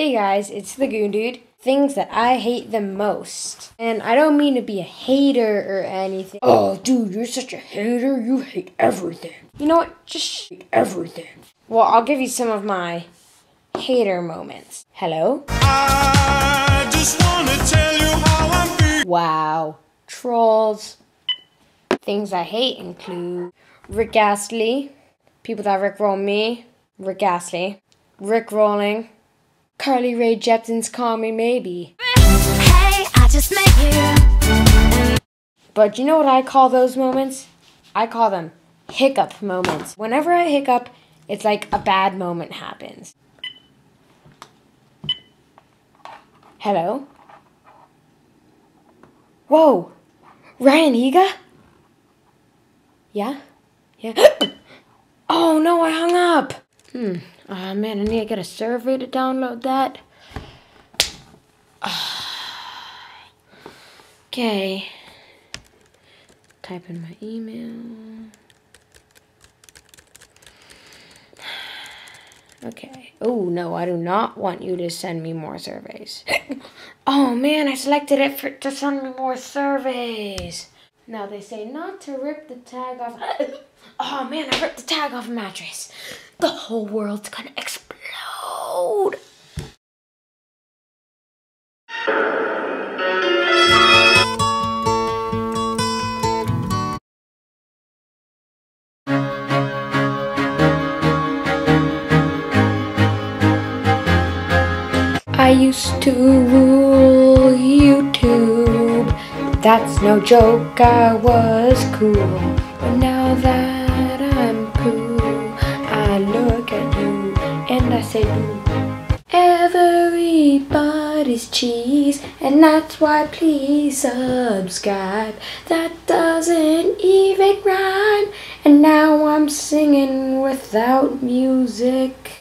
Hey guys, it's the Goon Dude. Things that I hate the most. And I don't mean to be a hater or anything. Oh, dude, you're such a hater. You hate everything. You know what? Just hate everything. Well, I'll give you some of my hater moments. Hello? I just wanna tell you how I'm feeling. Wow. Trolls. Things I hate include Rick Astley, people that Rick roll me, Rick Astley, Rick rolling, Carly Rae Jepsen's Call Me Maybe. Hey, I just met you. But you know what I call those moments? I call them hiccup moments. Whenever I hiccup, it's like a bad moment happens. Hello? Whoa! Ryan Higa? Yeah? Yeah? oh no, I hung up! Hmm. Oh man, I need to get a survey to download that. Okay. Type in my email. Okay. Oh, no, I do not want you to send me more surveys. oh, man, I selected it for, to send me more surveys. Now they say not to rip the tag off. oh, man, I ripped the tag off a mattress. The whole world's gonna explode. I used to rule YouTube. That's no joke, I was cool. But now that I'm cool, I look at you and I say, "Ooh, Everybody's cheese, and that's why please subscribe. That doesn't even rhyme, and now I'm singing without music.